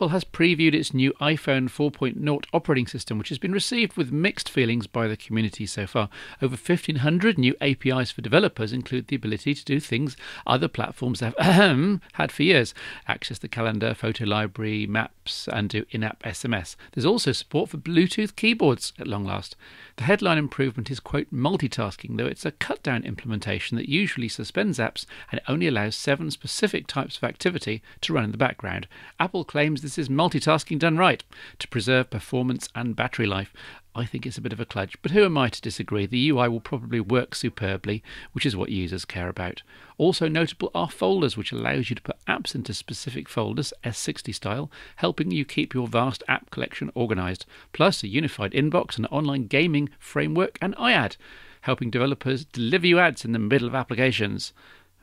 Apple has previewed its new iPhone 4.0 operating system, which has been received with mixed feelings by the community so far. Over 1,500 new APIs for developers include the ability to do things other platforms have had for years access the calendar, photo library, maps, and do in app SMS. There's also support for Bluetooth keyboards at long last. The headline improvement is, quote, multitasking, though it's a cut down implementation that usually suspends apps and only allows seven specific types of activity to run in the background. Apple claims this is multitasking done right to preserve performance and battery life. I think it's a bit of a kludge, but who am I to disagree? The UI will probably work superbly, which is what users care about. Also notable are folders, which allows you to put apps into specific folders, S60 style, helping you keep your vast app collection organized, plus a unified inbox and online gaming framework and iAd, helping developers deliver you ads in the middle of applications.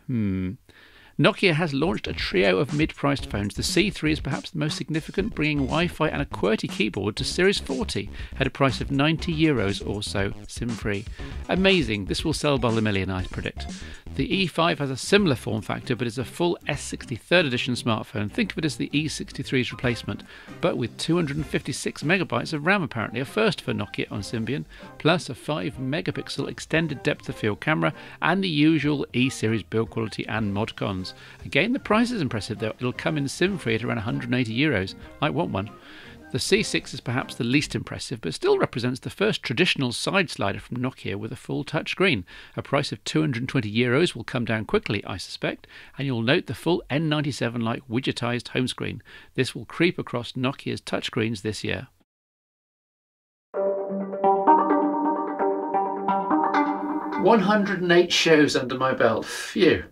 Hmm. Nokia has launched a trio of mid priced phones. The C3 is perhaps the most significant, bringing Wi Fi and a QWERTY keyboard to Series 40 at a price of 90 euros or so, SIM free. Amazing, this will sell by the million, I predict. The E5 has a similar form factor but is a full S60 3rd edition smartphone. Think of it as the E63's replacement, but with 256 megabytes of RAM apparently, a first for Nokia on Symbian, plus a 5 megapixel extended depth of field camera and the usual E series build quality and mod cons. Again, the price is impressive though. It'll come in SIM free at around 180 euros. I want one. The C6 is perhaps the least impressive, but still represents the first traditional side slider from Nokia with a full touchscreen. A price of 220 euros will come down quickly, I suspect, and you'll note the full N97 like widgetized home screen. This will creep across Nokia's touchscreens this year. One hundred and eight shows under my belt. Phew.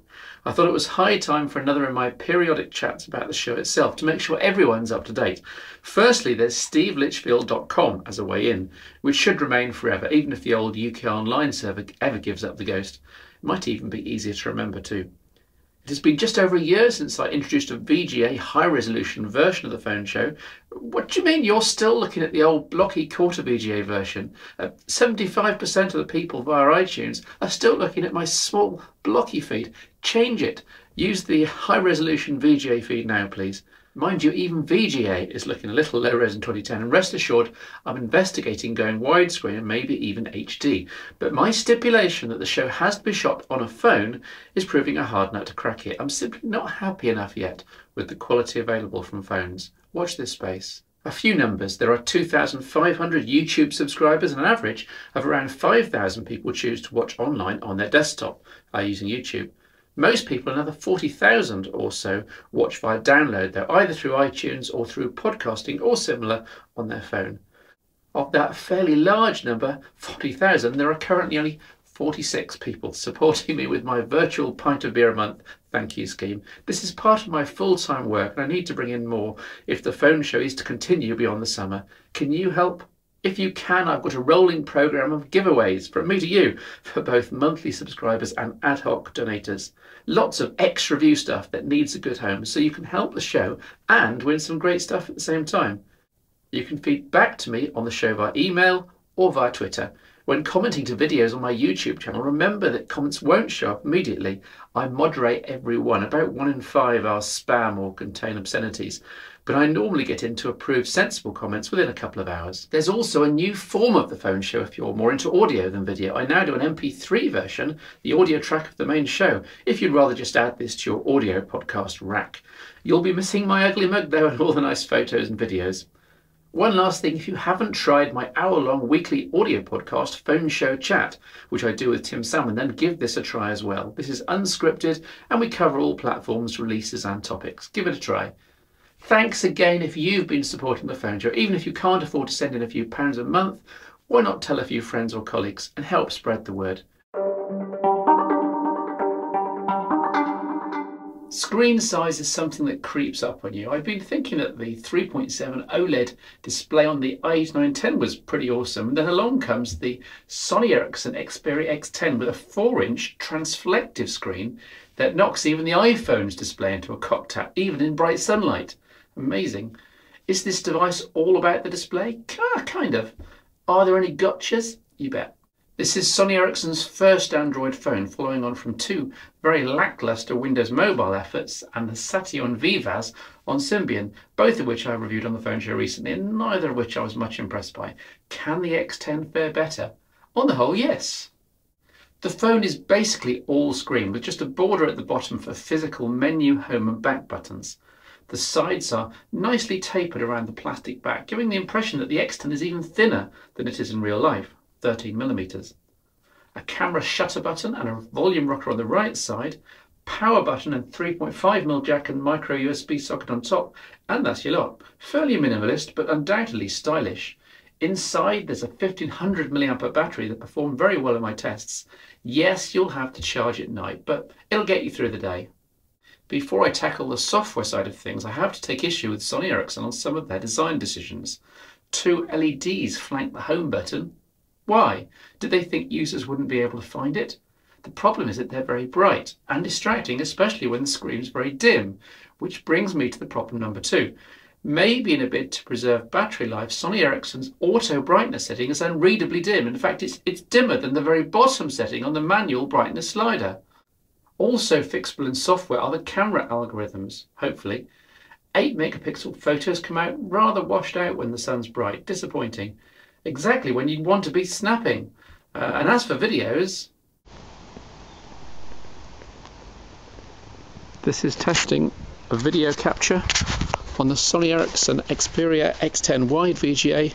I thought it was high time for another of my periodic chats about the show itself to make sure everyone's up to date. Firstly, there's stevelitchfield.com as a way in, which should remain forever, even if the old UK Online server ever gives up the ghost. It might even be easier to remember too. It has been just over a year since I introduced a VGA high resolution version of the phone show. What do you mean you're still looking at the old blocky quarter VGA version? Uh, 75% of the people via iTunes are still looking at my small blocky feed. Change it. Use the high resolution VGA feed now, please. Mind you, even VGA is looking a little low res in 2010, and rest assured, I'm investigating going widescreen and maybe even HD. But my stipulation that the show has to be shot on a phone is proving a hard nut to crack here. I'm simply not happy enough yet with the quality available from phones. Watch this space. A few numbers. There are 2,500 YouTube subscribers and an average of around 5,000 people choose to watch online on their desktop by using YouTube. Most people, another 40,000 or so, watch via download, though either through iTunes or through podcasting or similar on their phone. Of that fairly large number, 40,000, there are currently only 46 people supporting me with my virtual pint of beer a month thank you scheme. This is part of my full time work and I need to bring in more if the phone show is to continue beyond the summer. Can you help? If you can, I've got a rolling programme of giveaways from me to you for both monthly subscribers and ad hoc donators. Lots of extra view stuff that needs a good home so you can help the show and win some great stuff at the same time. You can feed back to me on the show via email or via Twitter. When commenting to videos on my YouTube channel, remember that comments won't show up immediately. I moderate every one. About one in five are spam or contain obscenities but I normally get into approved sensible comments within a couple of hours. There's also a new form of the phone show if you're more into audio than video. I now do an MP3 version, the audio track of the main show, if you'd rather just add this to your audio podcast rack. You'll be missing my ugly mug though and all the nice photos and videos. One last thing, if you haven't tried my hour long weekly audio podcast, Phone Show Chat, which I do with Tim Salmon, then give this a try as well. This is unscripted and we cover all platforms, releases, and topics. Give it a try. Thanks again if you've been supporting the phone show. Even if you can't afford to send in a few pounds a month, why not tell a few friends or colleagues and help spread the word? Screen size is something that creeps up on you. I've been thinking that the 3.7 OLED display on the i8910 was pretty awesome. And then along comes the Sony Ericsson Xperia X10 with a 4 inch transflective screen that knocks even the iPhone's display into a hat, even in bright sunlight. Amazing. Is this device all about the display? Kind of. Are there any gotchas? You bet. This is Sony Ericsson's first Android phone, following on from two very lackluster Windows Mobile efforts and the Satio and Vivaz on Symbian, both of which I reviewed on the phone show recently, and neither of which I was much impressed by. Can the X10 fare better? On the whole, yes. The phone is basically all screen with just a border at the bottom for physical menu, home and back buttons. The sides are nicely tapered around the plastic back, giving the impression that the X10 is even thinner than it is in real life. 13 millimeters. A camera shutter button and a volume rocker on the right side, power button and 3.5mm jack and micro USB socket on top, and that's your lot. Fairly minimalist, but undoubtedly stylish. Inside, there's a 1500 mAh battery that performed very well in my tests. Yes, you'll have to charge at night, but it'll get you through the day. Before I tackle the software side of things, I have to take issue with Sony Ericsson on some of their design decisions. Two LEDs flank the home button, why? Did they think users wouldn't be able to find it? The problem is that they're very bright and distracting, especially when the screen's very dim, which brings me to the problem number two. Maybe in a bid to preserve battery life, Sony Ericsson's auto brightness setting is unreadably dim. In fact, it's, it's dimmer than the very bottom setting on the manual brightness slider. Also fixable in software are the camera algorithms, hopefully. 8 megapixel photos come out rather washed out when the sun's bright, disappointing exactly when you want to be snapping. Uh, and as for videos, this is testing a video capture on the Sony Ericsson Xperia X10 wide VGA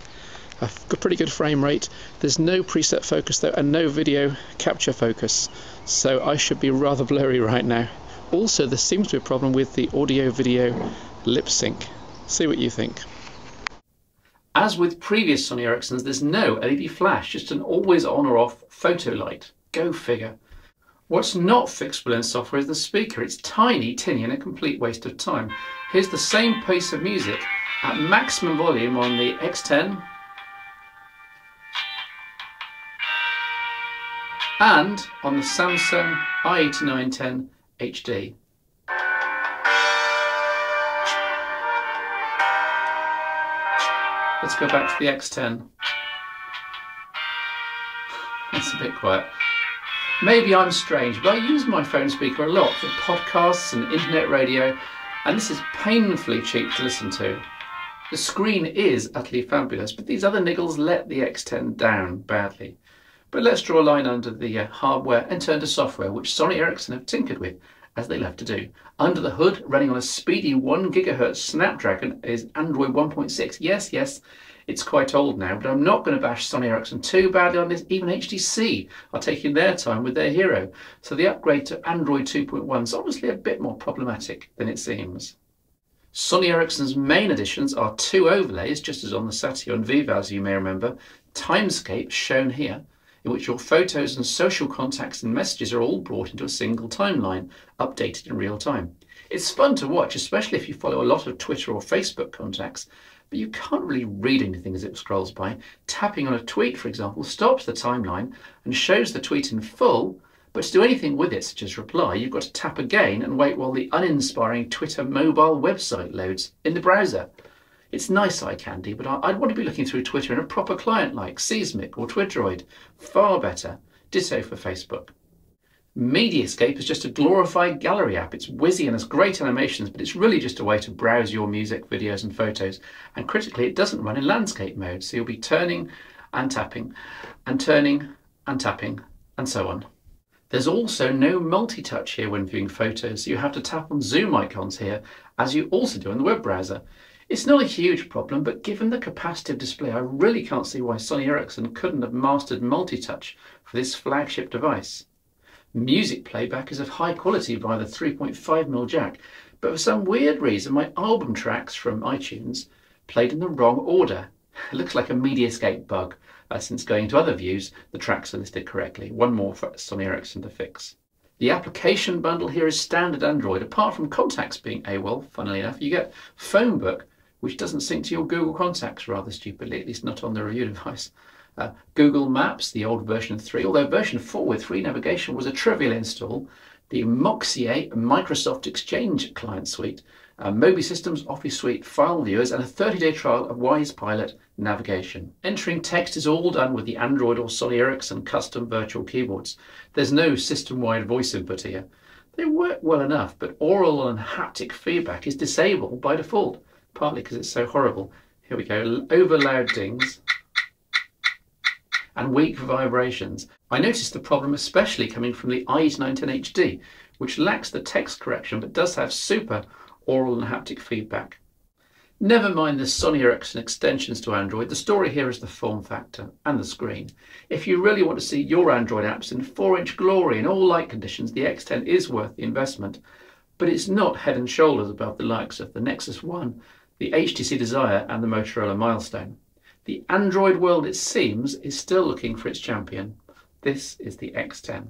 a pretty good frame rate. There's no preset focus though and no video capture focus so I should be rather blurry right now. Also there seems to be a problem with the audio video lip sync. See what you think as with previous Sony Ericssons, there's no LED flash, just an always on or off photo light. Go figure. What's not fixable in software is the speaker. It's tiny, tinny, and a complete waste of time. Here's the same piece of music at maximum volume on the X10 and on the Samsung i8910 HD. Let's go back to the X10. It's a bit quiet. Maybe I'm strange, but I use my phone speaker a lot for podcasts and internet radio, and this is painfully cheap to listen to. The screen is utterly fabulous, but these other niggles let the X10 down badly. But let's draw a line under the uh, hardware and turn to software, which Sony Ericsson have tinkered with as they love to do. Under the hood, running on a speedy 1 GHz Snapdragon is Android 1.6. Yes, yes, it's quite old now, but I'm not going to bash Sony Ericsson too badly on this. Even HTC are taking their time with their Hero. So the upgrade to Android 2.1 is obviously a bit more problematic than it seems. Sony Ericsson's main additions are two overlays, just as on the Satio and Vivaz you may remember. Timescape, shown here, in which your photos and social contacts and messages are all brought into a single timeline, updated in real time. It's fun to watch, especially if you follow a lot of Twitter or Facebook contacts, but you can't really read anything as it scrolls by. Tapping on a tweet, for example, stops the timeline and shows the tweet in full, but to do anything with it, such as reply, you've got to tap again and wait while the uninspiring Twitter mobile website loads in the browser. It's nice eye candy, but I'd want to be looking through Twitter in a proper client like Seesmic or Twitteroid. Far better. Ditto for Facebook. Mediascape is just a glorified gallery app. It's whizzy and has great animations, but it's really just a way to browse your music, videos, and photos. And critically, it doesn't run in landscape mode, so you'll be turning and tapping, and turning and tapping, and so on. There's also no multi-touch here when viewing photos, so you have to tap on zoom icons here, as you also do in the web browser. It's not a huge problem, but given the capacitive display, I really can't see why Sony Ericsson couldn't have mastered multi-touch for this flagship device. Music playback is of high quality via the 3.5mm jack, but for some weird reason my album tracks from iTunes played in the wrong order. It looks like a Mediascape bug, uh, since going to other views the tracks are listed correctly. One more for Sony Ericsson to fix. The application bundle here is standard Android. Apart from contacts being AWOL, funnily enough, you get Phonebook, which doesn't sync to your Google Contacts rather stupidly, at least not on the review device. Uh, Google Maps, the old version 3, although version 4 with free navigation was a trivial install. the Moxier Microsoft Exchange client suite, uh, MobiSystems Office Suite file viewers, and a 30-day trial of Wisepilot navigation. Entering text is all done with the Android or Sony Ericsson custom virtual keyboards. There's no system-wide voice input here. They work well enough, but aural and haptic feedback is disabled by default, partly because it's so horrible. Here we go, over loud dings and weak vibrations. I noticed the problem especially coming from the i8910HD, which lacks the text correction but does have super aural and haptic feedback. Never mind the Sony Ericsson extensions to Android, the story here is the form factor and the screen. If you really want to see your Android apps in 4-inch glory in all light conditions, the X10 is worth the investment. But it's not head and shoulders above the likes of the Nexus One, the HTC Desire and the Motorola Milestone. The Android world, it seems, is still looking for its champion. This is the X10.